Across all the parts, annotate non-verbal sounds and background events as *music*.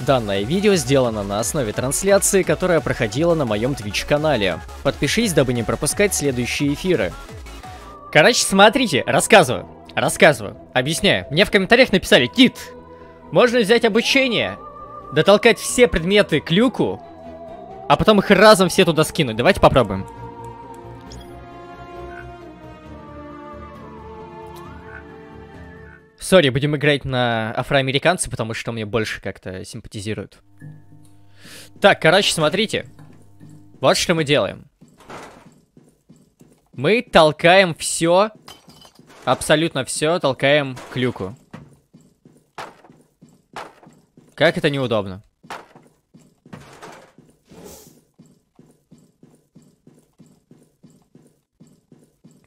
Данное видео сделано на основе трансляции, которая проходила на моем Twitch-канале. Подпишись, дабы не пропускать следующие эфиры. Короче, смотрите, рассказываю, рассказываю, объясняю. Мне в комментариях написали, Кит, можно взять обучение, дотолкать все предметы к люку, а потом их разом все туда скинуть. Давайте попробуем. Сори, будем играть на афроамериканцы, потому что мне больше как-то симпатизируют. Так, короче, смотрите. Вот что мы делаем. Мы толкаем все, абсолютно все, толкаем к люку. Как это неудобно.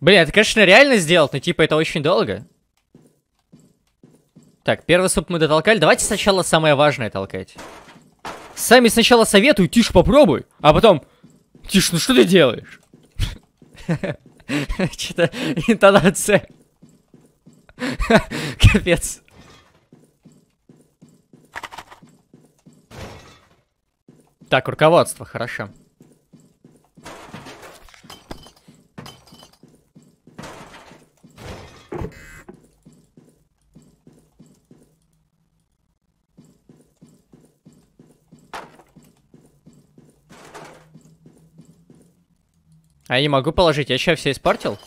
Блин, это, конечно, реально сделать, но типа это очень долго. Так, первый суп мы дотолкали. Давайте сначала самое важное толкать. Сами сначала советую, Тиш, попробуй. А потом, Тиш, ну что ты делаешь? *laughs* Что-то интонация. *laughs* Капец. Так, руководство, хорошо. А я не могу положить, я сейчас все испортил?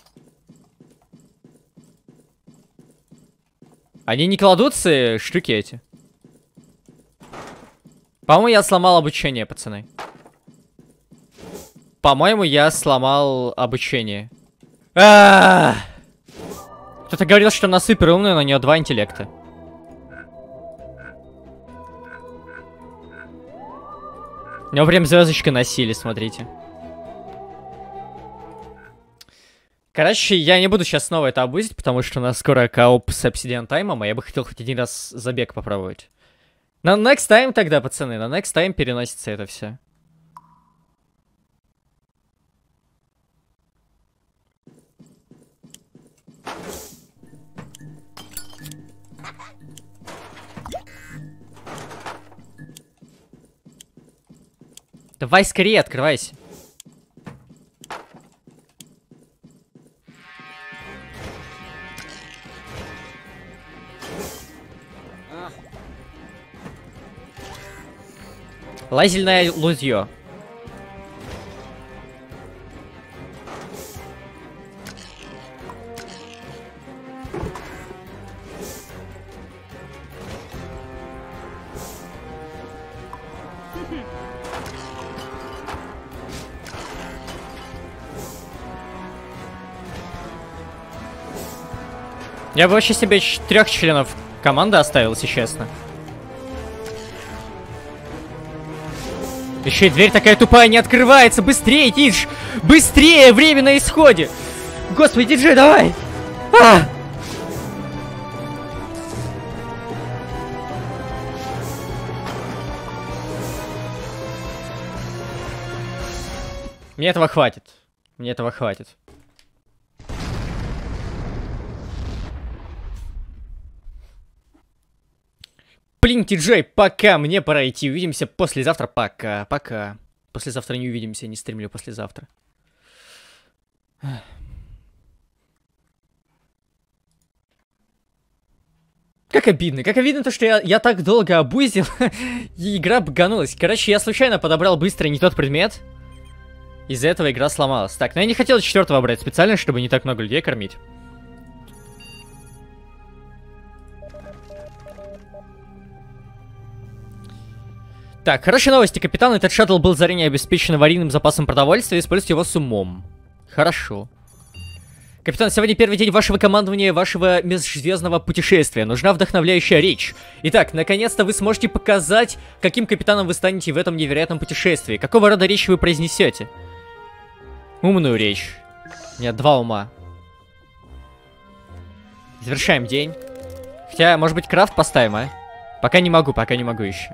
Они не кладутся, штуки эти. По-моему, я сломал обучение, пацаны. По-моему, я сломал обучение. А -а -а Кто-то говорил, что она супер умная, но у нее два интеллекта. У него прям звездочка носили, смотрите. Короче, я не буду сейчас снова это обузить, потому что у нас скоро кооп с Obsidian Time, а я бы хотел хоть один раз забег попробовать. На next time тогда, пацаны, на next time переносится это все. Давай скорее открывайся. Лазельное лузье. Я бы вообще себе трех членов команды оставил, если честно. Еще и дверь такая тупая не открывается. Быстрее, Тидж! Быстрее! Время на исходе! Господи, диджей, давай! А! Мне этого хватит. Мне этого хватит. Блин, Ти-Джей, пока, мне пора идти. Увидимся послезавтра. Пока, пока. Послезавтра не увидимся, не стримлю послезавтра. Как обидно, как обидно то, что я, я так долго обузил, *laughs* и игра баганулась. Короче, я случайно подобрал быстро не тот предмет. Из-за этого игра сломалась. Так, но я не хотел четвертого брать специально, чтобы не так много людей кормить. Так, хорошие новости, капитан. Этот шаттл был заранее обеспечен аварийным запасом продовольствия. Используйте его с умом. Хорошо. Капитан, сегодня первый день вашего командования, вашего межзвездного путешествия. Нужна вдохновляющая речь. Итак, наконец-то вы сможете показать, каким капитаном вы станете в этом невероятном путешествии. Какого рода речь вы произнесете? Умную речь. Нет, два ума. Завершаем день. Хотя, может быть, крафт поставим, а? Пока не могу, пока не могу еще.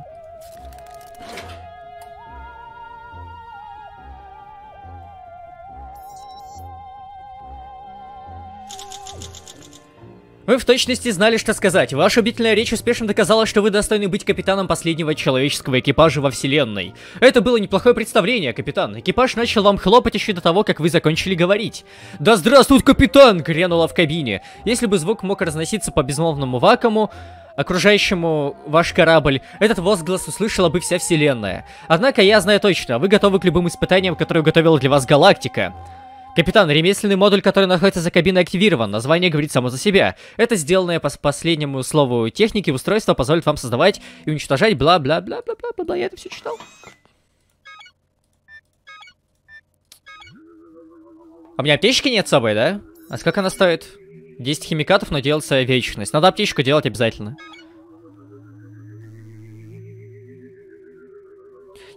Вы в точности знали, что сказать. Ваша убедительная речь успешно доказала, что вы достойны быть капитаном последнего человеческого экипажа во вселенной. Это было неплохое представление, капитан. Экипаж начал вам хлопать еще до того, как вы закончили говорить. Да здравствует капитан! грянула в кабине. Если бы звук мог разноситься по безмолвному вакууму, окружающему ваш корабль, этот возглас услышала бы вся вселенная. Однако я знаю точно, вы готовы к любым испытаниям, которые уготовила для вас галактика. Капитан, ремесленный модуль, который находится за кабиной, активирован. Название говорит само за себя. Это сделанное по последнему слову техники устройство позволит вам создавать и уничтожать бла-бла-бла-бла-бла-бла. Я это все читал. А у меня аптечки нет с собой, да? А сколько она стоит? 10 химикатов, но делается вечность. Надо аптечку делать обязательно.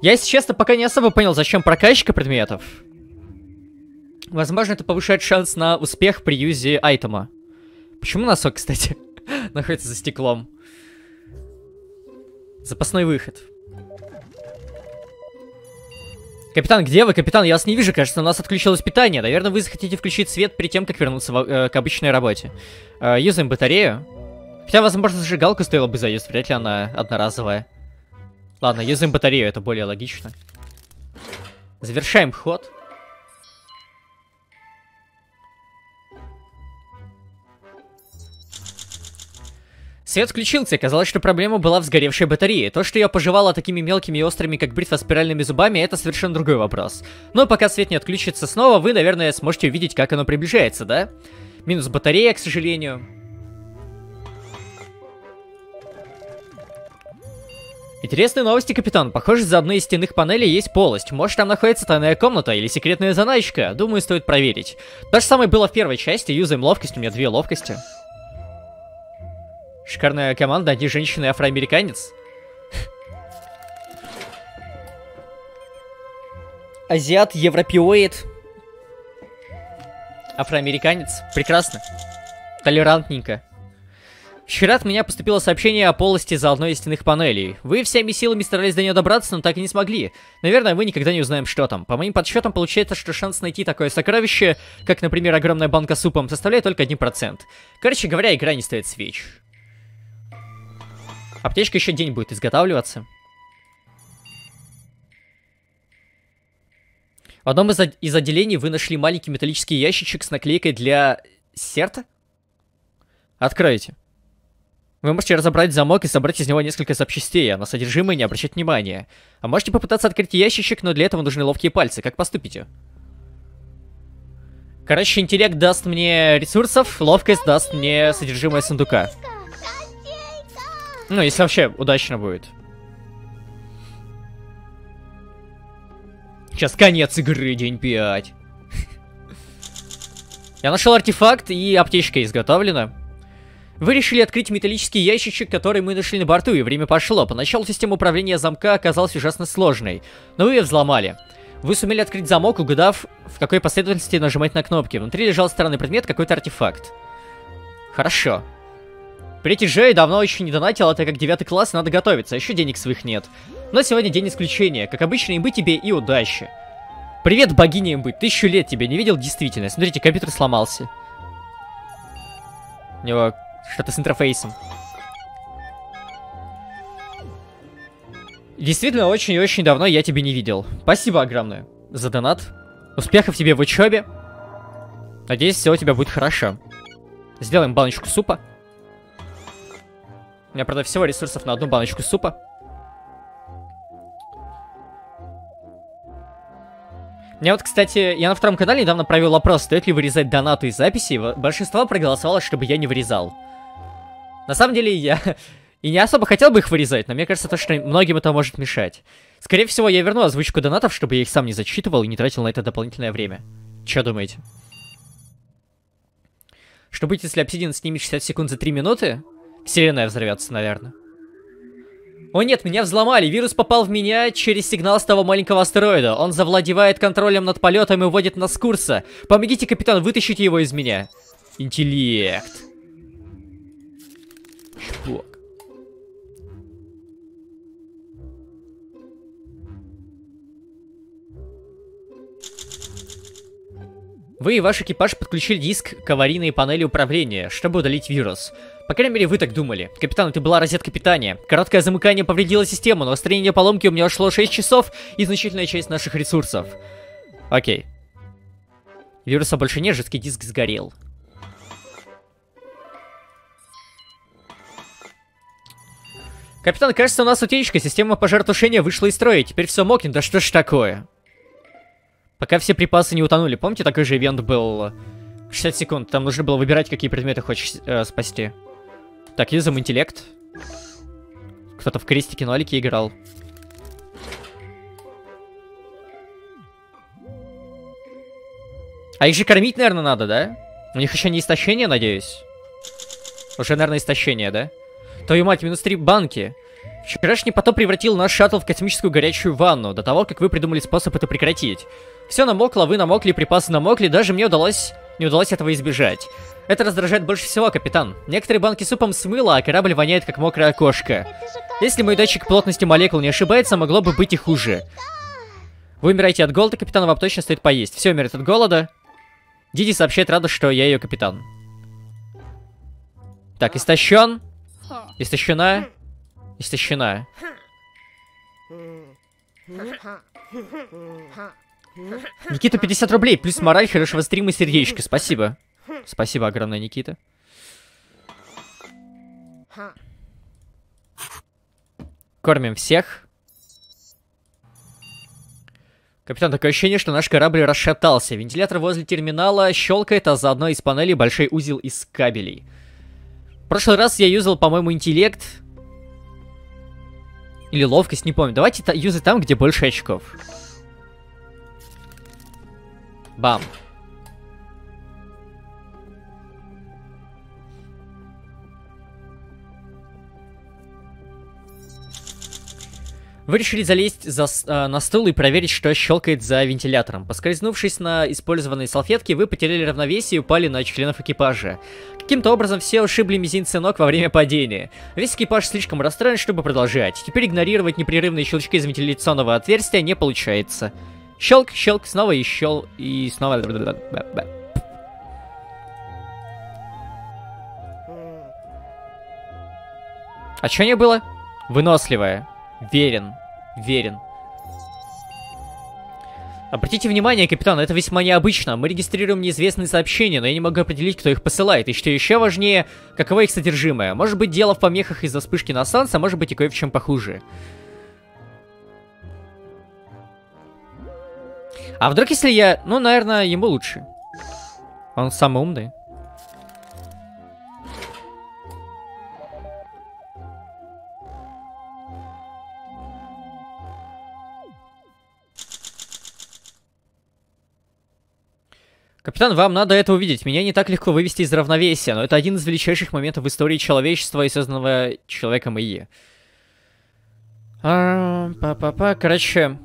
Я, если честно, пока не особо понял, зачем прокачка предметов. Возможно, это повышает шанс на успех при юзе айтема. Почему носок, кстати, *laughs* находится за стеклом? Запасной выход. Капитан, где вы? Капитан, я вас не вижу, кажется, у нас отключилось питание. Наверное, вы захотите включить свет перед тем, как вернуться в, э, к обычной работе. Э, юзаем батарею. Хотя, возможно, зажигалку стоило бы заюзать, вряд ли она одноразовая. Ладно, юзаем батарею, это более логично. Завершаем ход. Свет включился, казалось, что проблема была в сгоревшей батарее. То, что я пожевала такими мелкими и острыми, как бритва спиральными зубами, это совершенно другой вопрос. Но пока свет не отключится снова, вы, наверное, сможете увидеть, как оно приближается, да? Минус батарея, к сожалению. Интересные новости, капитан. Похоже, за одной из стенных панелей есть полость. Может, там находится тайная комната или секретная заначка. Думаю, стоит проверить. То же самое было в первой части. Юзаем ловкость, у меня две ловкости. Шикарная команда, одни женщины и афроамериканец. Азиат, европеоид. Афроамериканец. Прекрасно. Толерантненько. Вчера от меня поступило сообщение о полости за одной из стенных панелей. Вы всеми силами старались до нее добраться, но так и не смогли. Наверное, мы никогда не узнаем, что там. По моим подсчетам, получается, что шанс найти такое сокровище, как, например, огромная банка супом, составляет только 1%. Короче говоря, игра не стоит свеч. Аптечка еще день будет изготавливаться. В одном из, из отделений вы нашли маленький металлический ящичек с наклейкой для серта? Откройте. Вы можете разобрать замок и собрать из него несколько запчастей, а на содержимое не обращать внимания. А можете попытаться открыть ящичек, но для этого нужны ловкие пальцы. Как поступите? Короче, интеллект даст мне ресурсов, ловкость даст мне содержимое сундука. Ну, если вообще удачно будет. Сейчас конец игры, день 5. *laughs* Я нашел артефакт, и аптечка изготовлена. Вы решили открыть металлический ящичек, который мы нашли на борту, и время пошло. Поначалу система управления замка оказалась ужасно сложной, но вы ее взломали. Вы сумели открыть замок, угадав, в какой последовательности нажимать на кнопки. Внутри лежал странный предмет, какой-то артефакт. Хорошо. Прийти же давно еще не донатил, это как девятый класс, надо готовиться, а еще денег своих нет. Но сегодня день исключения, как обычно, имбы тебе и удачи. Привет, богиня имбы, тысячу лет тебя не видел, действительно. Смотрите, компьютер сломался. У него что-то с интерфейсом. Действительно, очень и очень давно я тебя не видел. Спасибо огромное за донат. Успехов тебе в учебе. Надеюсь, все у тебя будет хорошо. Сделаем баночку супа. У меня, правда, всего ресурсов на одну баночку супа. Мне вот, кстати, я на втором канале недавно провел опрос, стоит ли вырезать донаты из записи. Большинство проголосовало, чтобы я не вырезал. На самом деле, я *laughs* и не особо хотел бы их вырезать, но мне кажется, то, что многим это может мешать. Скорее всего, я верну озвучку донатов, чтобы я их сам не зачитывал и не тратил на это дополнительное время. Че думаете? Что будет, если обсидиан снимет 60 секунд за 3 минуты? Вселенная взорвется, наверное. О нет, меня взломали. Вирус попал в меня через сигнал с того маленького астероида. Он завладевает контролем над полетом и вводит нас с курса. Помогите, капитан, вытащите его из меня. Интеллект. Чувак. Вы и ваш экипаж подключили диск к аварийной панели управления, чтобы удалить вирус. По крайней мере, вы так думали. Капитан, это была розетка питания. Короткое замыкание повредило систему, но устранение поломки у меня ушло 6 часов и значительная часть наших ресурсов. Окей. Вируса больше нет, жесткий диск сгорел. Капитан, кажется, у нас утечка, система пожаротушения вышла из строя, теперь все мокнет, да что ж такое? Пока все припасы не утонули. Помните, такой же ивент был 60 секунд. Там нужно было выбирать, какие предметы хочешь э, спасти. Так, юзом интеллект. Кто-то в крестике-нолике играл. А их же кормить, наверное, надо, да? У них еще не истощение, надеюсь? Уже, наверное, истощение, да? Твою мать, минус 3 банки. Вчерашний потоп превратил наш шаттл в космическую горячую ванну, до того, как вы придумали способ это прекратить. Все намокло, вы намокли, припасы намокли, даже мне удалось... не удалось этого избежать. Это раздражает больше всего, капитан. Некоторые банки супом смыло, а корабль воняет, как мокрая кошка. Если мой датчик плотности молекул не ошибается, могло бы быть и хуже. Вы умираете от голода, капитан, вам точно стоит поесть. Все умирает от голода. Диди сообщает Раду, что я ее капитан. Так, истощен. Истощена. Истощена. Никита, 50 рублей, плюс мораль хорошего стрима сердечко. Спасибо. Спасибо огромное, Никита. Кормим всех. Капитан, такое ощущение, что наш корабль расшатался. Вентилятор возле терминала щелкает, а заодно из панели большой узел из кабелей. В прошлый раз я юзал, по-моему, интеллект. Или ловкость, не помню. Давайте юзать там, где больше очков. Бам. Вы решили залезть за, э, на стул и проверить, что щелкает за вентилятором. Поскользнувшись на использованной салфетке, вы потеряли равновесие и упали на членов экипажа. Каким-то образом все ушибли мизинцы ног во время падения. Весь экипаж слишком расстроен, чтобы продолжать. Теперь игнорировать непрерывные щелчки из вентиляционного отверстия не получается. Щелк, щелк, снова и щел, и снова... А что не было? Выносливая. Верен. Верен. Обратите внимание, капитан, это весьма необычно. Мы регистрируем неизвестные сообщения, но я не могу определить, кто их посылает. И что еще важнее, каково их содержимое. Может быть, дело в помехах из-за вспышки на Санс, а может быть и кое в чем похуже. А вдруг если я... Ну, наверное, ему лучше. Он самый умный. Капитан, вам надо это увидеть. Меня не так легко вывести из равновесия, но это один из величайших моментов в истории человечества и созданного человеком ИИ. А, па-па-па, короче...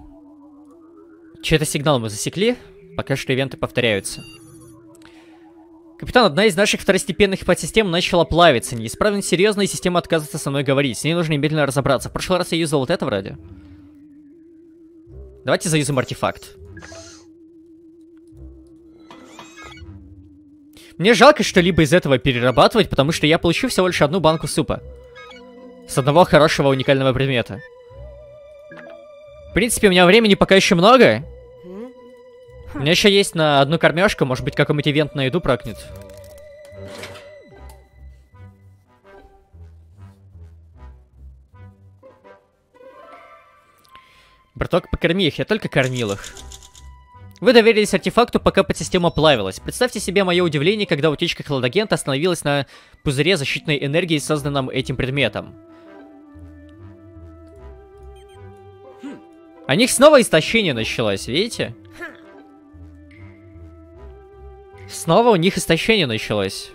Чей-то сигнал мы засекли. Пока что ивенты повторяются. Капитан, одна из наших второстепенных подсистем начала плавиться. Неисправность серьезная, и система отказывается со мной говорить. С ней нужно немедленно разобраться. В прошлый раз я юзал вот это вроде. Давайте заюзаем артефакт. Мне жалко что-либо из этого перерабатывать, потому что я получу всего лишь одну банку супа. С одного хорошего уникального предмета. В принципе, у меня времени пока еще много. У меня еще есть на одну кормежку, может быть, какой-нибудь ивент на еду прокнет. Браток, покорми их, я только кормил их. Вы доверились артефакту, пока подсистема плавилась. Представьте себе мое удивление, когда утечка хладагента остановилась на пузыре защитной энергии, созданном этим предметом. У них снова истощение началось, видите? Снова у них истощение началось.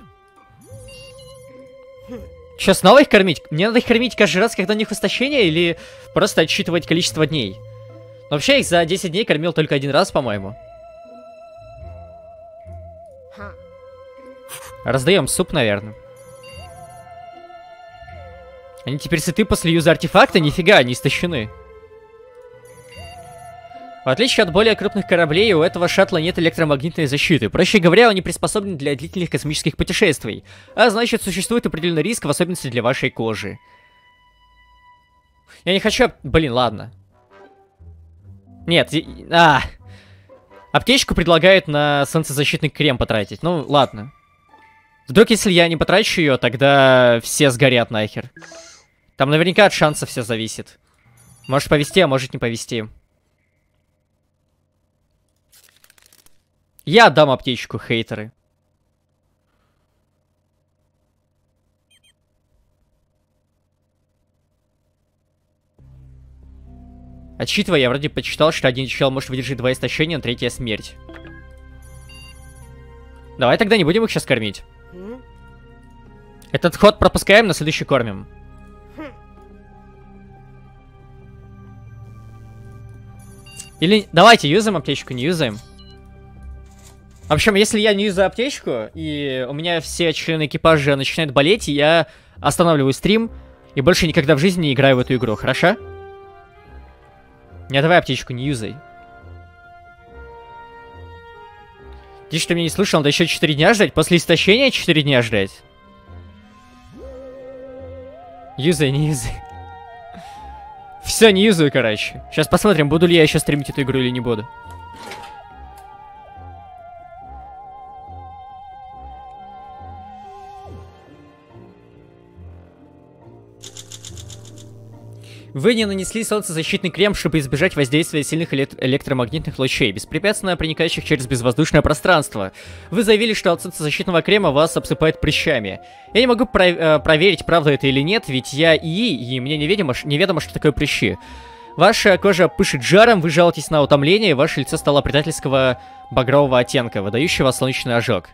Че, снова их кормить? Мне надо их кормить каждый раз, когда у них истощение, или просто отсчитывать количество дней? Вообще, их за 10 дней кормил только один раз, по-моему. Раздаем суп, наверное. Они теперь сыты после юза артефакта? Нифига, они истощены. В отличие от более крупных кораблей, у этого шаттла нет электромагнитной защиты. Проще говоря, он не приспособлен для длительных космических путешествий. А значит, существует определенный риск, в особенности для вашей кожи. Я не хочу... Блин, ладно. Нет, а... Аптечку предлагают на солнцезащитный крем потратить. Ну, ладно. Вдруг, если я не потрачу ее, тогда все сгорят нахер. Там наверняка от шанса все зависит. Может повести, а может не повести. Я отдам аптечку, хейтеры. Отсчитывая, я вроде почитал, что один чел может выдержать два истощения, а третья смерть. Давай тогда не будем их сейчас кормить. Этот ход пропускаем, на следующий кормим. Или давайте юзаем аптечку, не юзаем. В общем, если я не юзаю аптечку, и у меня все члены экипажа начинают болеть, я останавливаю стрим и больше никогда в жизни не играю в эту игру, хорошо? Не давай аптечку, не юзай. Ты что, меня не слышал? Надо еще 4 дня ждать? После истощения 4 дня ждать? Юзай, не юзай. Все, не юзаю, короче. Сейчас посмотрим, буду ли я еще стримить эту игру или не буду. Вы не нанесли солнцезащитный крем, чтобы избежать воздействия сильных элект электромагнитных лучей, беспрепятственно проникающих через безвоздушное пространство. Вы заявили, что от солнцезащитного крема вас обсыпает прыщами. Я не могу про э, проверить, правда это или нет, ведь я ИИ, и мне неведомо, неведомо, что такое прыщи. Ваша кожа пышет жаром, вы жалуетесь на утомление, и ваше лицо стало предательского багрового оттенка, выдающего солнечный ожог.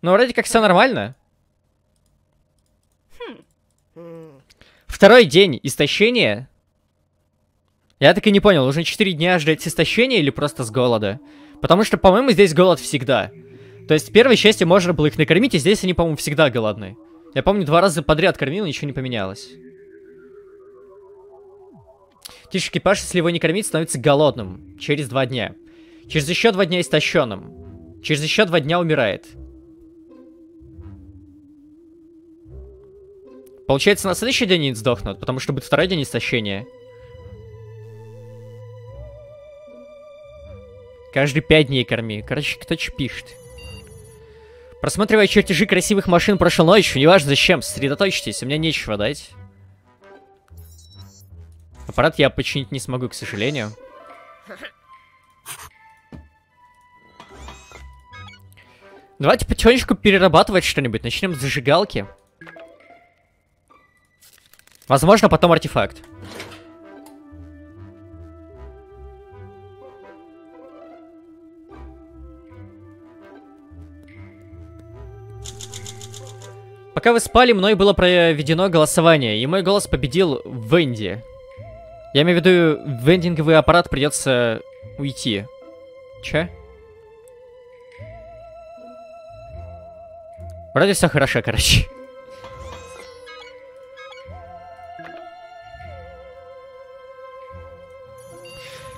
Ну, вроде как все нормально. Второй день истощения. Я так и не понял, нужно 4 дня ждать истощения или просто с голода? Потому что, по-моему, здесь голод всегда. То есть в первой части можно было их накормить, и здесь они, по-моему, всегда голодны. Я помню, два раза подряд кормил, ничего не поменялось. Тише экипаж, если его не кормить, становится голодным. Через два дня. Через еще два дня истощенным. Через еще два дня умирает. Получается, на следующий день не сдохнут, потому что будет второй день истощения. Каждые пять дней корми. Короче, кто че пишет. Просматривая чертежи красивых машин прошлой ночью, неважно зачем, сосредоточьтесь, у меня нечего дать. Аппарат я починить не смогу, к сожалению. Давайте потихонечку перерабатывать что-нибудь. Начнем с зажигалки. Возможно, потом артефакт. Пока вы спали, мной было проведено голосование, и мой голос победил Венди. Я имею в виду, вендинговый аппарат придется уйти. Че? Вроде все хорошо, короче.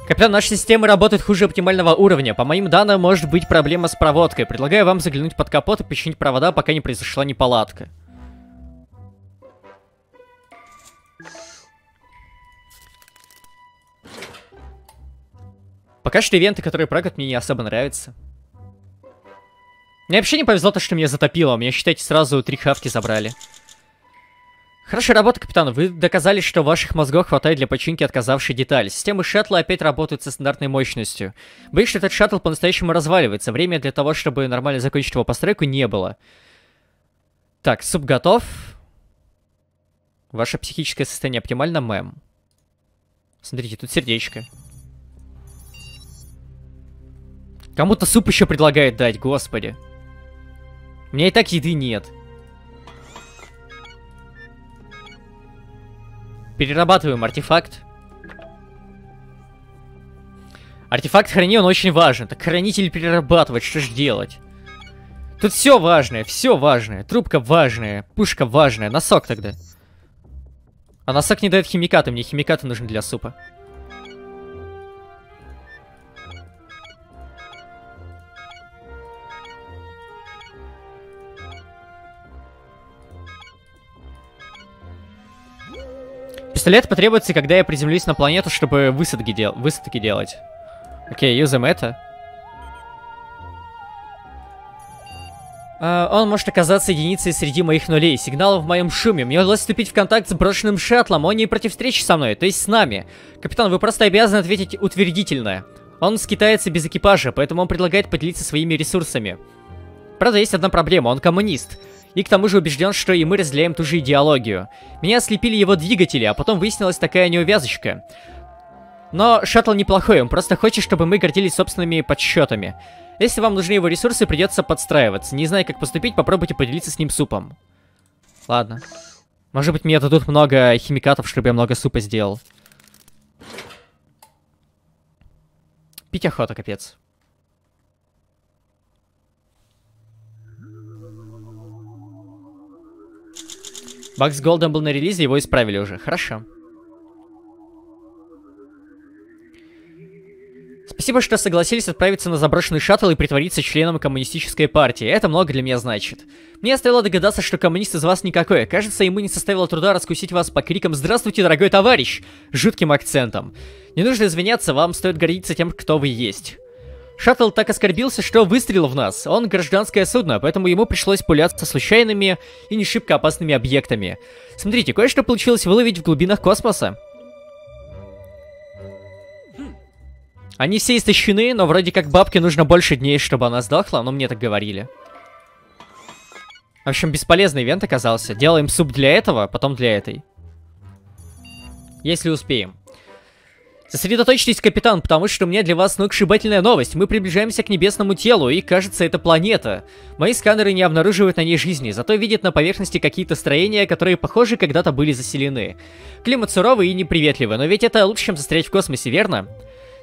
Капитан, наши системы работают хуже оптимального уровня. По моим данным, может быть проблема с проводкой. Предлагаю вам заглянуть под капот и починить провода, пока не произошла неполадка. Пока что ивенты, которые прыгают, мне не особо нравятся. Мне вообще не повезло то, что меня затопило. У меня, считайте, сразу три хавки забрали. Хорошая работа, капитан. Вы доказали, что ваших мозгов хватает для починки отказавшей детали. Системы шаттла опять работают со стандартной мощностью. Боюсь, что этот шаттл по-настоящему разваливается. Время для того, чтобы нормально закончить его постройку, не было. Так, суп готов. Ваше психическое состояние оптимально, мэм. Смотрите, тут сердечко. Кому-то суп еще предлагает дать, господи. У меня и так еды нет. Перерабатываем артефакт. Артефакт храни, он очень важен. Так хранить или перерабатывать, что ж делать? Тут все важное, все важное. Трубка важная, пушка важная, носок тогда. А носок не дает химикаты, мне химикаты нужны для супа. Пистолет потребуется, когда я приземлюсь на планету, чтобы высадки, дел высадки делать. Окей, юзаем это. Uh, он может оказаться единицей среди моих нулей. Сигналов в моем шуме. Мне удалось вступить в контакт с брошенным шаттлом. Он не против встречи со мной, то есть с нами. Капитан, вы просто обязаны ответить утвердительно. Он скитается без экипажа, поэтому он предлагает поделиться своими ресурсами. Правда, есть одна проблема. Он коммунист. И к тому же убежден, что и мы разделяем ту же идеологию. Меня ослепили его двигатели, а потом выяснилась такая неувязочка. Но шаттл неплохой, он просто хочет, чтобы мы гордились собственными подсчетами. Если вам нужны его ресурсы, придется подстраиваться. Не зная, как поступить, попробуйте поделиться с ним супом. Ладно. Может быть, мне дадут много химикатов, чтобы я много супа сделал. Пить охота, капец. Баг с Голдом был на релизе, его исправили уже. Хорошо. Спасибо, что согласились отправиться на заброшенный шаттл и притвориться членом коммунистической партии. Это много для меня значит. Мне оставило догадаться, что коммунист из вас никакой. Кажется, ему не составило труда раскусить вас по крикам «Здравствуйте, дорогой товарищ!» жутким акцентом. Не нужно извиняться, вам стоит гордиться тем, кто вы есть. Шаттл так оскорбился, что выстрелил в нас. Он гражданское судно, поэтому ему пришлось пуляться случайными и не шибко опасными объектами. Смотрите, кое-что получилось выловить в глубинах космоса. Они все истощены, но вроде как бабке нужно больше дней, чтобы она сдохла, но мне так говорили. В общем, бесполезный ивент оказался. Делаем суп для этого, потом для этой. Если успеем. Сосредоточьтесь, капитан, потому что у меня для вас сногсшибательная новость. Мы приближаемся к небесному телу, и кажется, это планета. Мои сканеры не обнаруживают на ней жизни, зато видят на поверхности какие-то строения, которые, похоже, когда-то были заселены. Климат суровый и неприветливый, но ведь это лучше, чем застрять в космосе, верно?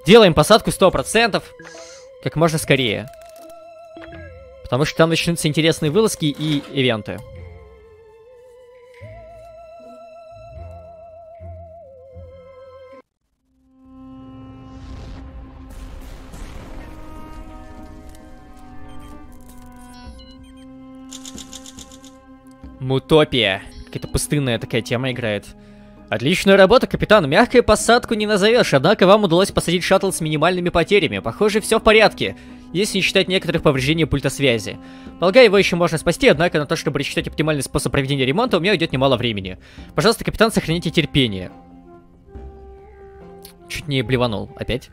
Делаем посадку 100%. Как можно скорее. Потому что там начнутся интересные вылазки и ивенты. Мутопия. Какая-то пустынная такая тема играет. Отличная работа, капитан. Мягкую посадку не назовешь, однако вам удалось посадить шаттл с минимальными потерями. Похоже, все в порядке, если не считать некоторых повреждений пульта связи. Полагаю, его еще можно спасти, однако на то, чтобы рассчитать оптимальный способ проведения ремонта, у меня уйдет немало времени. Пожалуйста, капитан, сохраните терпение. Чуть не блеванул. Опять?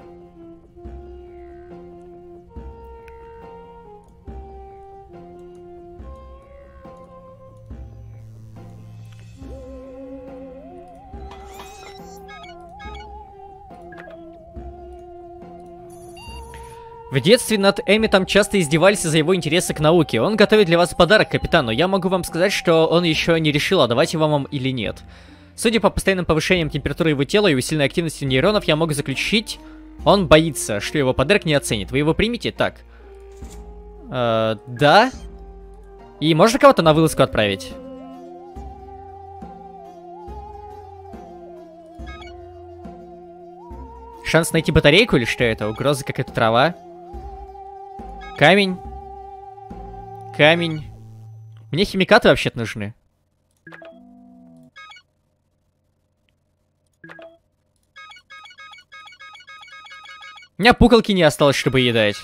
В детстве над Эмитом часто издевались из-за его интереса к науке. Он готовит для вас подарок, капитан, но я могу вам сказать, что он еще не решил, отдавать его вам или нет. Судя по постоянным повышениям температуры его тела и усиленной активности нейронов, я могу заключить, он боится, что его подарок не оценит. Вы его примете? Так. Э, да. И можно кого-то на вылазку отправить? Шанс найти батарейку или что это? Угроза какая-то трава? Камень. Камень. Мне химикаты вообще-то нужны. У меня пукалки не осталось, чтобы едать.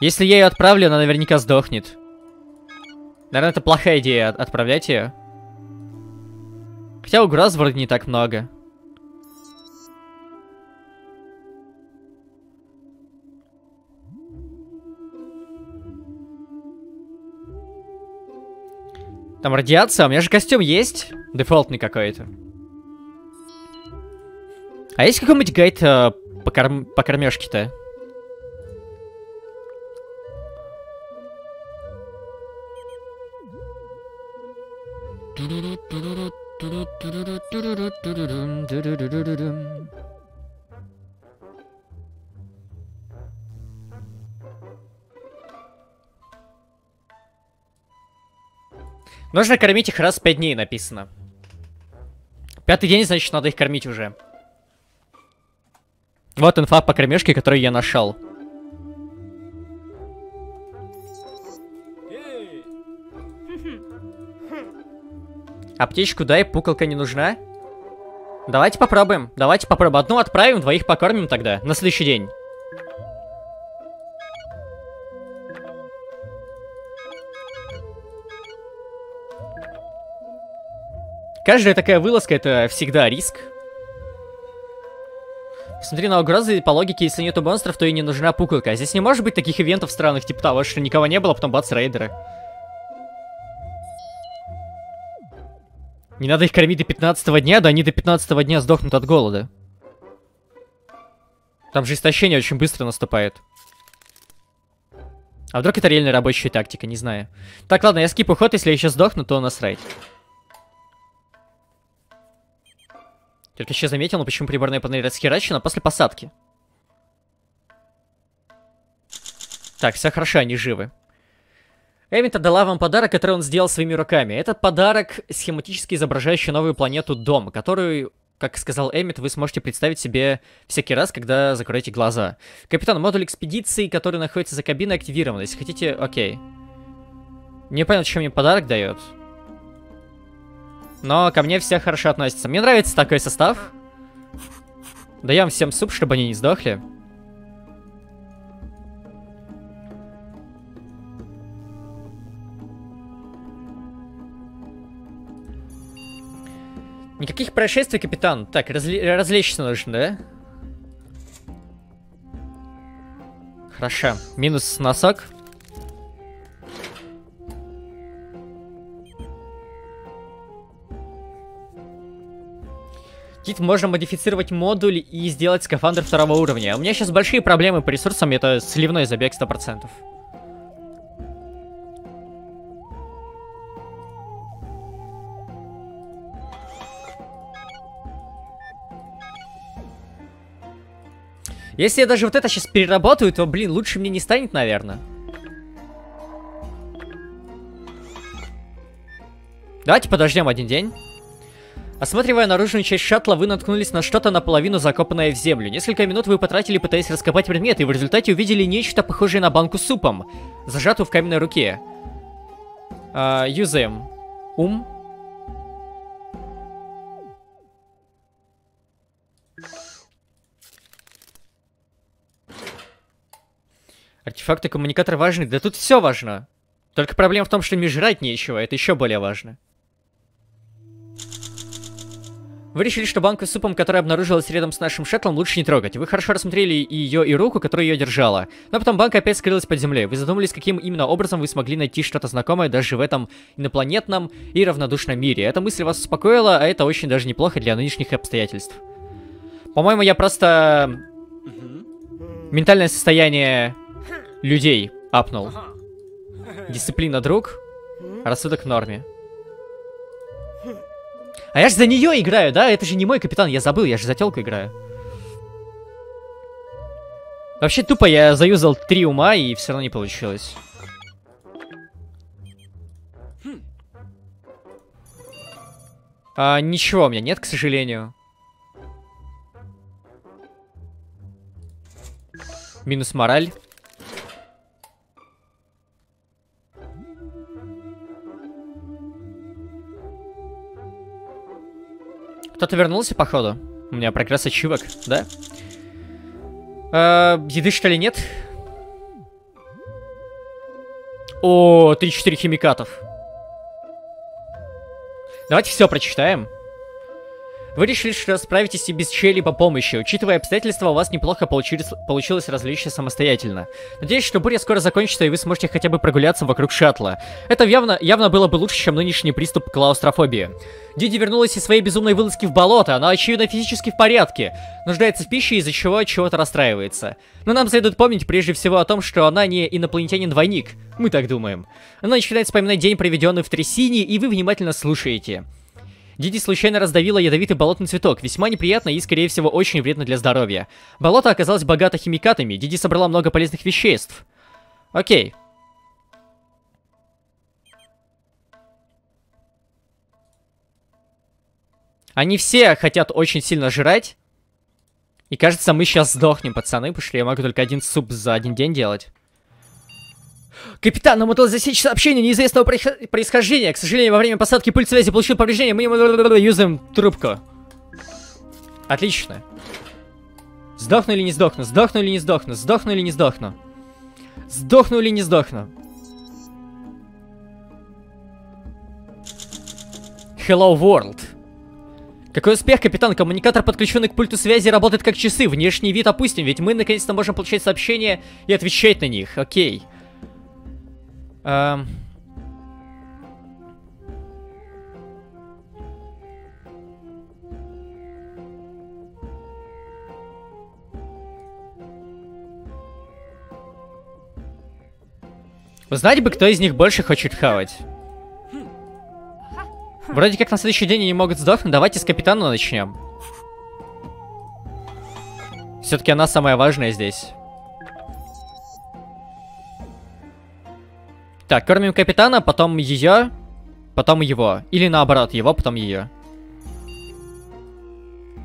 Если я ее отправлю, она наверняка сдохнет. Наверное, это плохая идея отправлять ее. Хотя угроз вроде не так много. Там радиация, у меня же костюм есть. Дефолтный какой-то. А есть какой-нибудь гайд э, по, корм... по кормежке-то? Нужно кормить их раз в 5 дней, написано. Пятый день, значит, надо их кормить уже. Вот инфа по кормежке, которую я нашел. Аптечку дай, пукалка не нужна. Давайте попробуем. Давайте попробуем. Одну отправим, двоих покормим тогда. На следующий день. Каждая такая вылазка это всегда риск. Смотри на угрозы, по логике, если нету монстров, то и не нужна пукалка. А здесь не может быть таких ивентов странных, типа того, что никого не было, потом бац, рейдеры. Не надо их кормить до 15 дня, да они до 15 дня сдохнут от голода. Там же истощение очень быстро наступает. А вдруг это реально рабочая тактика, не знаю. Так, ладно, я скипаю ход, если я сейчас сдохну, то насрать. Только еще заметил, ну почему приборная панель расхерачена после посадки. Так, все хорошо, они живы. Эмит отдала вам подарок, который он сделал своими руками. Этот подарок схематически изображающий новую планету Дом, которую, как сказал Эмит, вы сможете представить себе всякий раз, когда закроете глаза. Капитан, модуль экспедиции, который находится за кабиной, активирован. Если хотите, окей. Не понял, чем мне подарок дает. Но ко мне все хорошо относятся. Мне нравится такой состав. Даем всем суп, чтобы они не сдохли. Никаких происшествий, капитан. Так, разле развлечься нужно, да? Хорошо. Минус носок. Тит, можно модифицировать модуль и сделать скафандр второго уровня. У меня сейчас большие проблемы по ресурсам, это сливной забег 100%. Если я даже вот это сейчас переработаю, то, блин, лучше мне не станет, наверное. Давайте подождем один день. Осматривая наружную часть шаттла, вы наткнулись на что-то наполовину закопанное в землю. Несколько минут вы потратили, пытаясь раскопать предметы, и в результате увидели нечто похожее на банку с супом, зажатую в каменной руке. А, юзаем. Ум. Артефакты коммуникатор важны. Да тут все важно. Только проблема в том, что мне жрать нечего. Это еще более важно. Вы решили, что банку с супом, которая обнаружилась рядом с нашим шаттлом, лучше не трогать. Вы хорошо рассмотрели ее и руку, которая ее держала. Но потом банка опять скрылась под землей. Вы задумались, каким именно образом вы смогли найти что-то знакомое даже в этом инопланетном и равнодушном мире. Эта мысль вас успокоила, а это очень даже неплохо для нынешних обстоятельств. По-моему, я просто... Ментальное состояние людей апнул. Дисциплина друг, рассудок в норме. А я же за нее играю, да? Это же не мой капитан, я забыл, я же за телку играю. Вообще тупо я заюзал три ума и все равно не получилось. А, ничего у меня нет, к сожалению. Минус мораль. Кто-то вернулся, походу? У меня прогресс ачивок, да? Э, еды, что ли, нет? О, 3-4 химикатов. Давайте все прочитаем. Вы решили, что справитесь и без чьей-либо помощи. Учитывая обстоятельства, у вас неплохо получилось, получилось развлечься самостоятельно. Надеюсь, что буря скоро закончится, и вы сможете хотя бы прогуляться вокруг шаттла. Это явно, явно было бы лучше, чем нынешний приступ клаустрофобии. Диди вернулась из своей безумной вылазки в болото, она, очевидно, физически в порядке. Нуждается в пище, из-за чего чего-то расстраивается. Но нам следует помнить прежде всего о том, что она не инопланетянин-двойник. Мы так думаем. Она начинает вспоминать день, проведенный в трясине, и вы внимательно слушаете. Диди случайно раздавила ядовитый болотный цветок, весьма неприятно и, скорее всего, очень вредно для здоровья. Болото оказалось богато химикатами, Диди собрала много полезных веществ. Окей. Они все хотят очень сильно жрать. И кажется, мы сейчас сдохнем, пацаны, потому что я могу только один суп за один день делать. Капитан, нам удалось засечь сообщение неизвестного происхождения. К сожалению, во время посадки пульт связи получил повреждение. Мы юзаем трубку. Отлично. Сдохну или не сдохну? Сдохну или не сдохну? Сдохну или не сдохну? Сдохну или не сдохну? Hello World. Какой успех, капитан. Коммуникатор, подключенный к пульту связи, работает как часы. Внешний вид опустим, ведь мы наконец-то можем получать сообщения и отвечать на них. Окей. Эм... Узнать бы, кто из них больше хочет хавать. Вроде как на следующий день они могут сдохнуть. Давайте с капитана начнем. Все-таки она самая важная здесь. Так, кормим капитана, потом ее, потом его. Или наоборот, его, потом ее.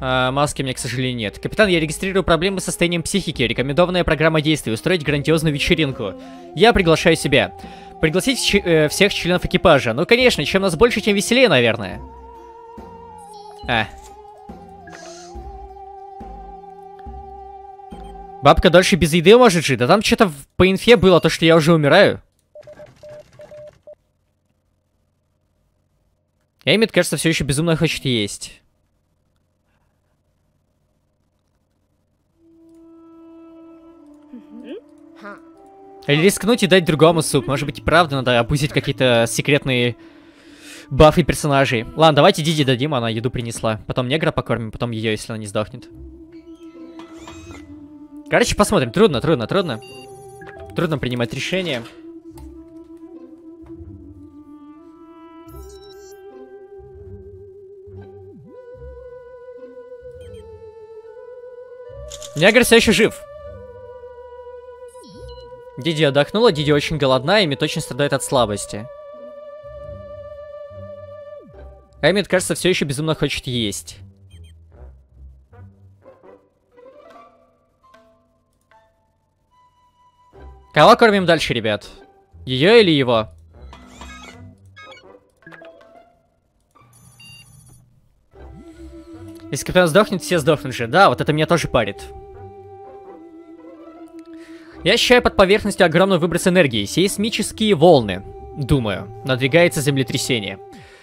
А, маски мне, к сожалению, нет. Капитан, я регистрирую проблемы с состоянием психики. Рекомендованная программа действий. Устроить грандиозную вечеринку. Я приглашаю себя. Пригласить э, всех членов экипажа. Ну, конечно, чем нас больше, тем веселее, наверное. А. Бабка дольше без еды может жить? Да там что-то по инфе было, то, что я уже умираю. Эмит, кажется, все еще безумно хочет есть. Или рискнуть и дать другому суп. Может быть, и правда надо опустить какие-то секретные бафы персонажей. Ладно, давайте Диди дадим, она еду принесла. Потом негра покормим, потом ее, если она не сдохнет. Короче, посмотрим. Трудно, трудно, трудно. Трудно принимать решения. Негр все еще жив. Диди отдохнула, Диди очень голодна, и Эмит очень страдает от слабости. Эмит, кажется, все еще безумно хочет есть. Кого кормим дальше, ребят? Ее или его? Если капитан сдохнет, все сдохнут же. Да, вот это меня тоже парит. Я ощущаю под поверхностью огромный выброс энергии, сейсмические волны. Думаю, надвигается землетрясение.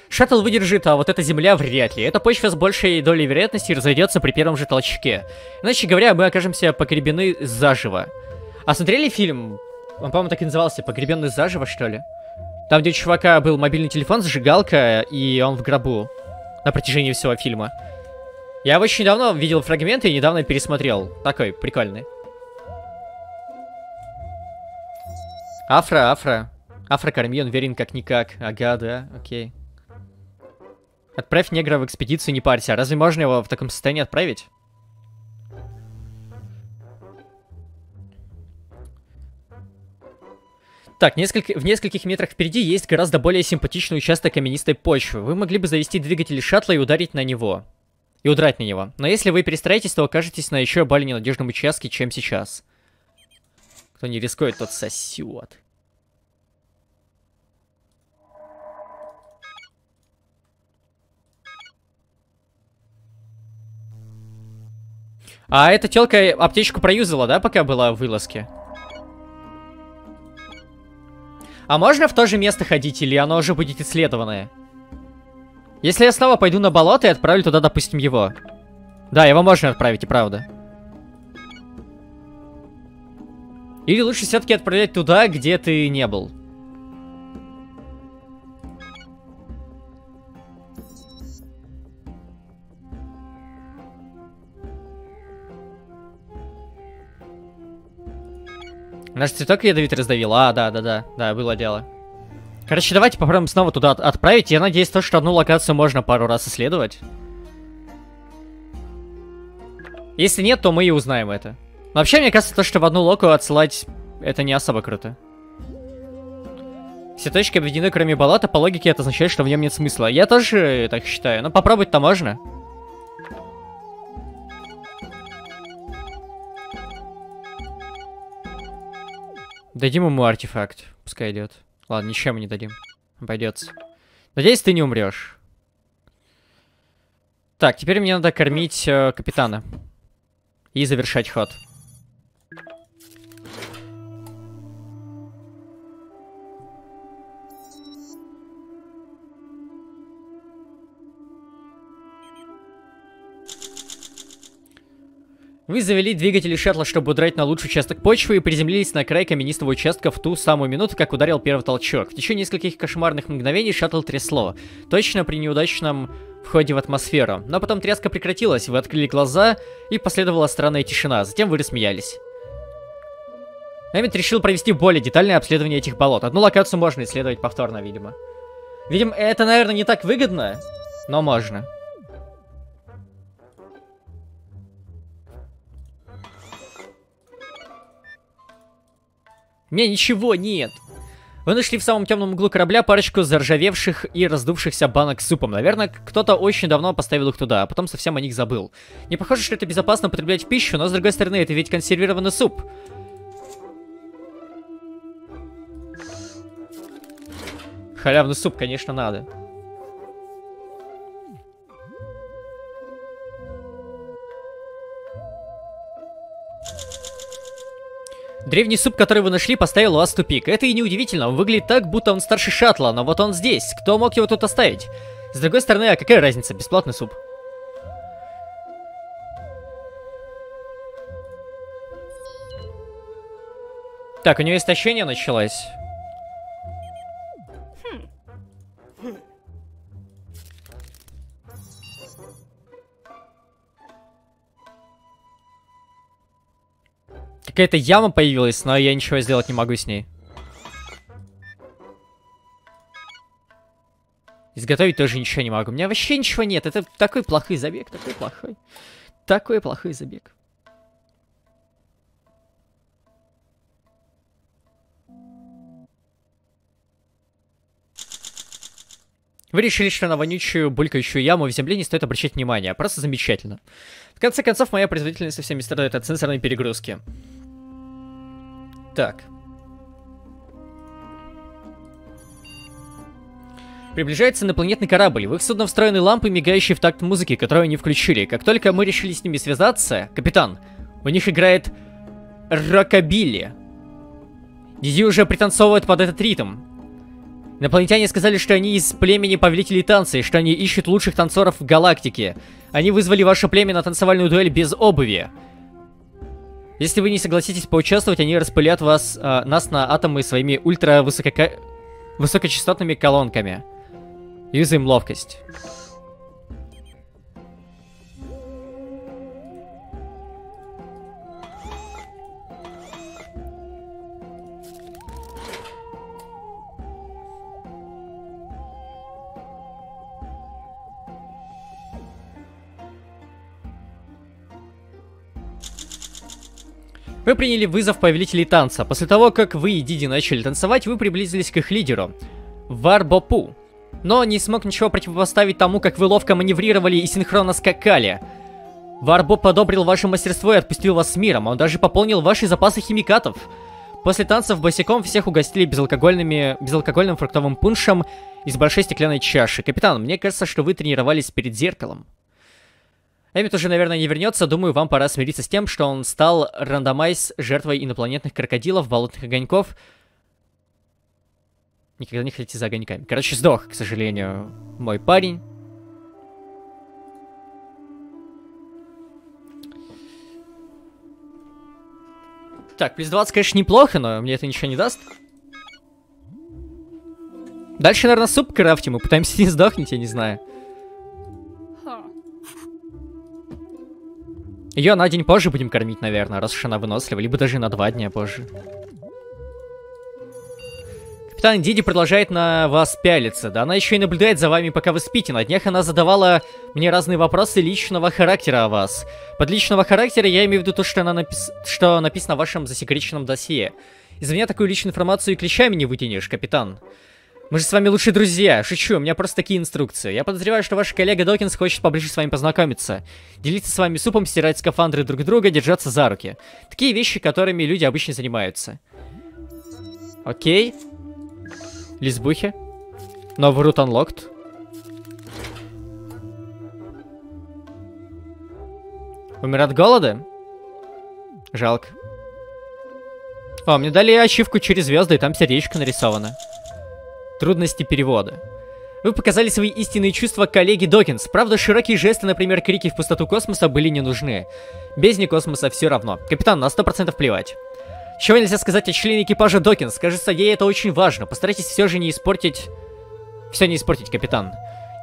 Шаттл выдержит, а вот эта земля вряд ли. Эта почва с большей долей вероятности разойдется при первом же толчке. Иначе говоря, мы окажемся погребены заживо. А смотрели фильм? Он, по-моему, так и назывался, «Погребенный заживо», что ли? Там, где у чувака был мобильный телефон, зажигалка, и он в гробу. На протяжении всего фильма. Я очень давно видел фрагменты и недавно пересмотрел. Такой, прикольный. Афра, Афра. Афра корми, он верен как-никак. Ага, да, окей. Отправь негра в экспедицию, не парься. Разве можно его в таком состоянии отправить? Так, несколько, в нескольких метрах впереди есть гораздо более симпатичный участок каменистой почвы. Вы могли бы завести двигатель шаттла и ударить на него. И удрать на него. Но если вы перестараетесь, то окажетесь на еще более ненадежном участке, чем сейчас. Кто не рискует, тот сосет. А эта телка аптечку проюзала, да, пока была в вылазке? А можно в то же место ходить, или оно уже будет исследованное? Если я снова пойду на болото и отправлю туда, допустим, его. Да, его можно отправить, и правда. Или лучше все-таки отправлять туда, где ты не был. Наш цветок ядовитый раздавил. А, да, да, да. Да, было дело. Короче, давайте попробуем снова туда от отправить. Я надеюсь, то, что одну локацию можно пару раз исследовать. Если нет, то мы и узнаем это. Вообще, мне кажется, то, что в одну локу отсылать, это не особо круто. Все точки объединены, кроме балата, по логике это означает, что в нем нет смысла. Я тоже так считаю, но попробовать-то можно. Дадим ему артефакт, пускай идет. Ладно, ничем не дадим. Обойдется. Надеюсь, ты не умрешь. Так, теперь мне надо кормить э, капитана. И завершать ход. Вы завели двигатели шаттла, чтобы удрать на лучший участок почвы и приземлились на край каменистого участка в ту самую минуту, как ударил первый толчок. В течение нескольких кошмарных мгновений шаттл трясло. Точно при неудачном входе в атмосферу. Но потом тряска прекратилась, вы открыли глаза, и последовала странная тишина. Затем вы рассмеялись. Эммит решил провести более детальное обследование этих болот. Одну локацию можно исследовать повторно, видимо. Видимо, это, наверное, не так выгодно, но можно. Не, ничего нет. Вы нашли в самом темном углу корабля парочку заржавевших и раздувшихся банок с супом. Наверное, кто-то очень давно поставил их туда, а потом совсем о них забыл. Не похоже, что это безопасно употреблять в пищу, но с другой стороны, это ведь консервированный суп. Халявный суп, конечно, надо. Древний суп, который вы нашли, поставил у вас тупик. Это и неудивительно, он выглядит так, будто он старше шаттла, но вот он здесь. Кто мог его тут оставить? С другой стороны, а какая разница, бесплатный суп. Так, у него истощение началось. Какая-то яма появилась, но я ничего сделать не могу с ней. Изготовить тоже ничего не могу. У меня вообще ничего нет. Это такой плохой забег, такой плохой. Такой плохой забег. Вы решили, что на вонючую, булькающую яму в земле не стоит обращать внимание. Просто замечательно. В конце концов, моя производительность совсем не страдает от сенсорной перегрузки. Так. Приближается инопланетный корабль. В их судно встроены лампы, мигающие в такт музыки, которую они включили. Как только мы решили с ними связаться, капитан, у них играет рокобилли. Диди уже пританцовывает под этот ритм. Инопланетяне сказали, что они из племени повелителей танца, и что они ищут лучших танцоров в галактике. Они вызвали ваше племя на танцевальную дуэль без обуви. Если вы не согласитесь поучаствовать, они распылят вас, э, нас на атомы своими ультра высокочастотными колонками. Юзаем ловкость. Вы приняли вызов повелителей танца. После того, как вы и Диди начали танцевать, вы приблизились к их лидеру. Варбопу. Но не смог ничего противопоставить тому, как вы ловко маневрировали и синхронно скакали. Варбоп одобрил ваше мастерство и отпустил вас с миром. Он даже пополнил ваши запасы химикатов. После танцев босиком всех угостили безалкогольными, безалкогольным фруктовым пуншем из большой стеклянной чаши. Капитан, мне кажется, что вы тренировались перед зеркалом. Эммит уже, наверное, не вернется. Думаю, вам пора смириться с тем, что он стал рандомайз жертвой инопланетных крокодилов, болотных огоньков. Никогда не ходите за огоньками. Короче, сдох, к сожалению, мой парень. Так, плюс 20, конечно, неплохо, но мне это ничего не даст. Дальше, наверное, суп крафтим и пытаемся *laughs* не сдохнуть, я не знаю. Ее на день позже будем кормить, наверное, раз уж она вынослива, либо даже на два дня позже. Капитан Диди продолжает на вас пялиться, да она еще и наблюдает за вами, пока вы спите. На днях она задавала мне разные вопросы личного характера о вас. Под личного характера я имею в виду то, что, она напис... что написано в вашем засекреченном досье. Из меня такую личную информацию и клещами не вытянешь, капитан. Мы же с вами лучшие друзья. Шучу, у меня просто такие инструкции. Я подозреваю, что ваш коллега Докинс хочет поближе с вами познакомиться. Делиться с вами супом, стирать скафандры друг друга, держаться за руки. Такие вещи, которыми люди обычно занимаются. Окей. Лизбухи. Новый рут unlocked. Умер от голода? Жалко. О, мне дали ачивку через звезды, и там сердечко нарисовано. Трудности перевода. Вы показали свои истинные чувства коллеги Докинс. Правда, широкие жесты, например, крики в пустоту космоса были не нужны. Без не космоса все равно. Капитан, на сто процентов плевать. Чего нельзя сказать о члене экипажа Докинс? Кажется, ей это очень важно. Постарайтесь все же не испортить... Все не испортить, капитан.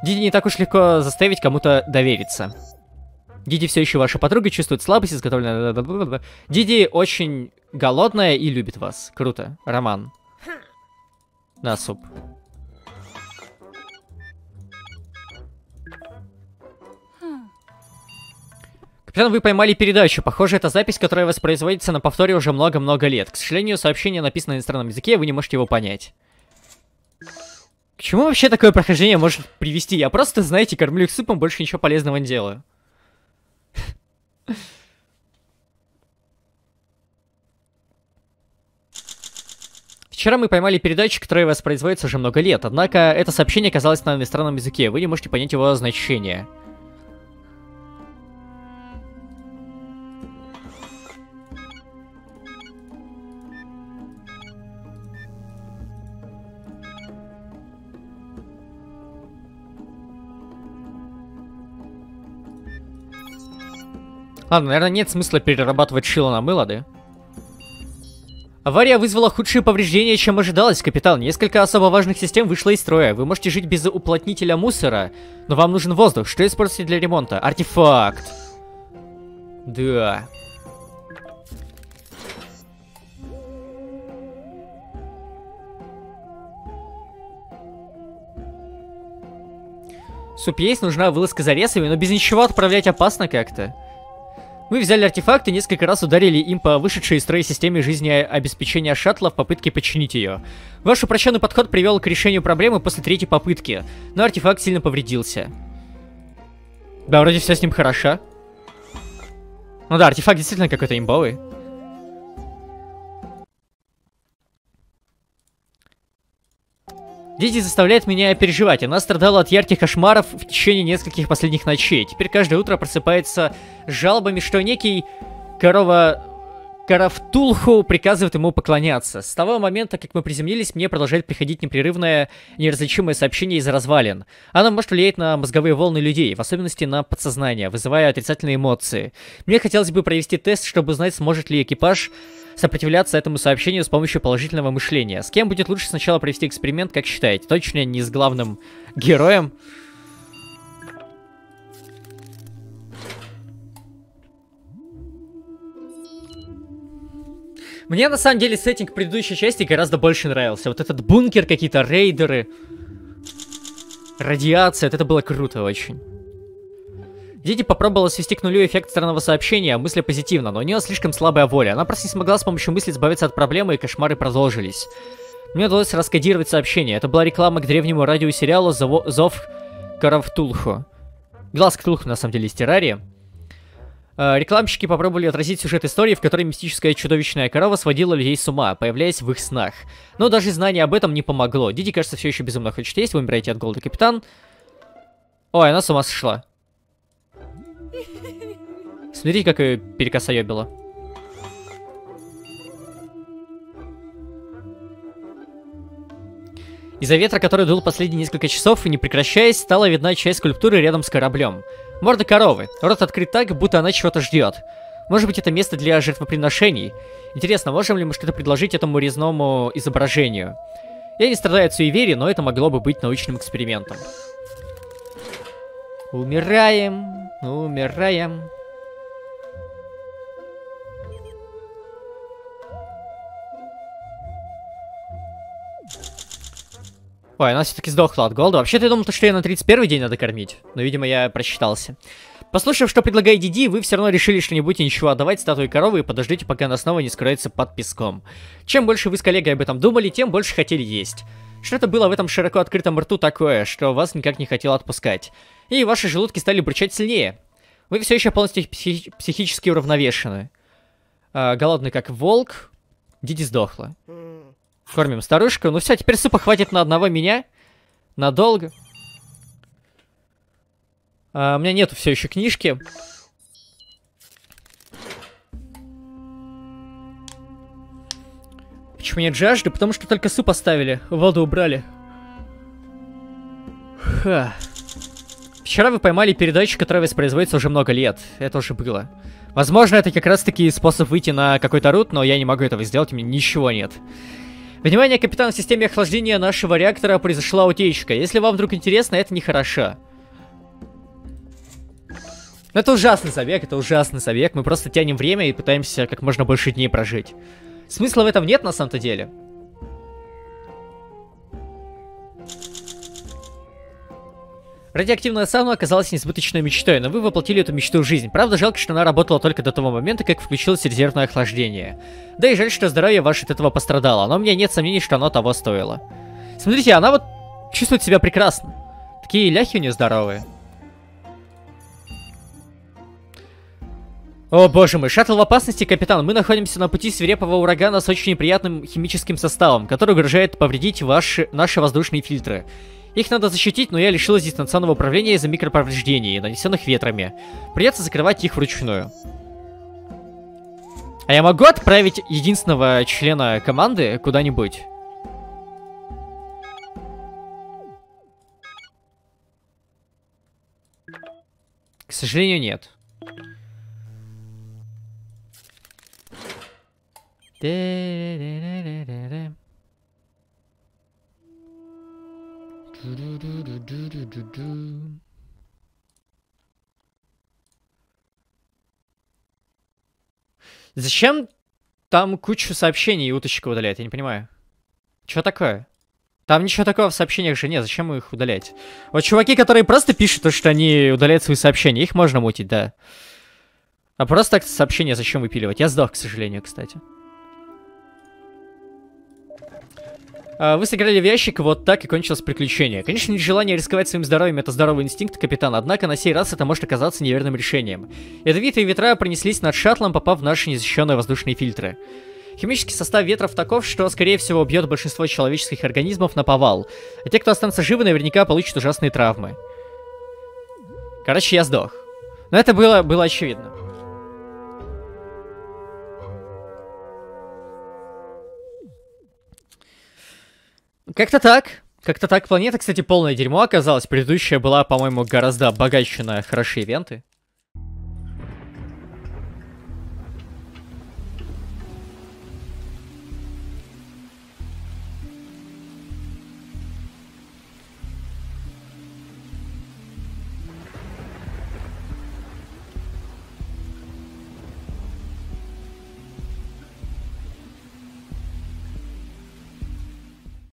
Диди не так уж легко заставить кому-то довериться. Диди все еще ваша подруга, чувствует слабость, изготовленная... Диди очень голодная и любит вас. Круто. Роман. Суп. Капитан, вы поймали передачу. Похоже, это запись, которая воспроизводится на повторе уже много-много лет. К сожалению, сообщение написано на иностранном языке, вы не можете его понять. К чему вообще такое прохождение может привести? Я просто, знаете, кормлю их супом, больше ничего полезного не делаю. Вчера мы поймали передачу, которая воспроизводится уже много лет, однако это сообщение оказалось на иностранном языке, вы не можете понять его значение. Ладно, наверное, нет смысла перерабатывать шило на мыло, да? Авария вызвала худшие повреждения, чем ожидалось, капитан. Несколько особо важных систем вышло из строя. Вы можете жить без уплотнителя мусора, но вам нужен воздух. Что используете для ремонта? Артефакт. Да. Суп есть, нужна вылазка за ресами, но без ничего отправлять опасно как-то. Мы взяли артефакт и несколько раз ударили им по вышедшей из строя системе жизнеобеспечения шаттла в попытке починить ее. Ваш упрощенный подход привел к решению проблемы после третьей попытки, но артефакт сильно повредился. Да, вроде все с ним хорошо. Ну да, артефакт действительно какой-то имбовый. Дети заставляют меня переживать. Она страдала от ярких кошмаров в течение нескольких последних ночей. Теперь каждое утро просыпается с жалобами, что некий корова... Карафтулху приказывает ему поклоняться. С того момента, как мы приземлились, мне продолжает приходить непрерывное, неразличимое сообщение из развалин. Оно может влиять на мозговые волны людей, в особенности на подсознание, вызывая отрицательные эмоции. Мне хотелось бы провести тест, чтобы узнать, сможет ли экипаж сопротивляться этому сообщению с помощью положительного мышления. С кем будет лучше сначала провести эксперимент, как считаете? Точно не с главным героем? Мне на самом деле сеттинг предыдущей части гораздо больше нравился. Вот этот бункер, какие-то рейдеры, радиация, это было круто очень. Диди попробовала свести к нулю эффект странного сообщения, а мысли позитивно, но у нее слишком слабая воля. Она просто не смогла с помощью мысли избавиться от проблемы, и кошмары продолжились. Мне удалось раскодировать сообщение. Это была реклама к древнему радиосериалу «Зов Каравтулху». Глаз Ктулху, на самом деле, из террарии. Э, рекламщики попробовали отразить сюжет истории, в которой мистическая чудовищная корова сводила людей с ума, появляясь в их снах. Но даже знание об этом не помогло. Диди, кажется, все еще безумно хочет есть. Вы умираете от голода, капитан. Ой, она с ума сошла. Смотрите, как ее перекосоебило. Из-за ветра, который дул последние несколько часов и не прекращаясь, стала видна часть скульптуры рядом с кораблем. Морда коровы. Рот открыт так, будто она чего-то ждет. Может быть, это место для жертвоприношений? Интересно, можем ли мы что-то предложить этому резному изображению? Я не страдаю от суеверия, но это могло бы быть научным экспериментом. Умираем, умираем. Ой, она все-таки сдохла от голода. Вообще-то я думал, что ее на 31 день надо кормить. Но, видимо, я просчитался. Послушав, что предлагает Диди, вы все равно решили, что не будете ничего отдавать статуе коровы и подождите, пока она снова не скроется под песком. Чем больше вы с коллегой об этом думали, тем больше хотели есть. Что-то было в этом широко открытом рту такое, что вас никак не хотело отпускать. И ваши желудки стали бурчать сильнее. Вы все еще полностью психи психически уравновешены. А, голодный как волк. Диди сдохла. Кормим старушку. Ну все, теперь супа хватит на одного меня. Надолго. А, у меня нету все еще книжки. Почему нет жажды? Потому что только суп оставили. Воду убрали. Ха. Вчера вы поймали передачу, которая воспроизводится уже много лет. Это уже было. Возможно, это как раз-таки способ выйти на какой-то рут, но я не могу этого сделать, у меня ничего нет. Внимание, капитан, в системе охлаждения нашего реактора произошла утечка. Если вам вдруг интересно, это нехорошо. Но это ужасный забег, это ужасный забег. Мы просто тянем время и пытаемся как можно больше дней прожить. Смысла в этом нет на самом-то деле. Радиоактивная сауна оказалась несбыточной мечтой, но вы воплотили эту мечту в жизнь. Правда, жалко, что она работала только до того момента, как включилось резервное охлаждение. Да и жаль, что здоровье ваше от этого пострадало, но у меня нет сомнений, что оно того стоило. Смотрите, она вот чувствует себя прекрасно. Такие ляхи у нее здоровые. О боже мой, шаттл в опасности, капитан. Мы находимся на пути свирепого урагана с очень неприятным химическим составом, который угрожает повредить ваши, наши воздушные фильтры. Их надо защитить, но я лишилась дистанционного управления из-за микроповреждений, нанесенных ветрами. Придется закрывать их вручную. А я могу отправить единственного члена команды куда-нибудь? К сожалению, нет. Да-да-да-да-да. Зачем там кучу сообщений уточка удаляет? Я не понимаю. Что такое? Там ничего такого в сообщениях же нет, зачем их удалять? Вот чуваки, которые просто пишут, то, что они удаляют свои сообщения, их можно мутить, да. А просто так сообщения зачем выпиливать? Я сдох, к сожалению, кстати. Вы сыграли в ящик, вот так и кончилось приключение. Конечно, нежелание рисковать своим здоровьем — это здоровый инстинкт, капитан, однако на сей раз это может оказаться неверным решением. Ядовитые ветра пронеслись над шаттлом, попав в наши незащищенные воздушные фильтры. Химический состав ветров таков, что, скорее всего, убьет большинство человеческих организмов на повал. А те, кто останется живы, наверняка получат ужасные травмы. Короче, я сдох. Но это было, было очевидно. Как-то так. Как-то так. Планета, кстати, полное дерьмо оказалась. Предыдущая была, по-моему, гораздо богаче на хорошие ивенты.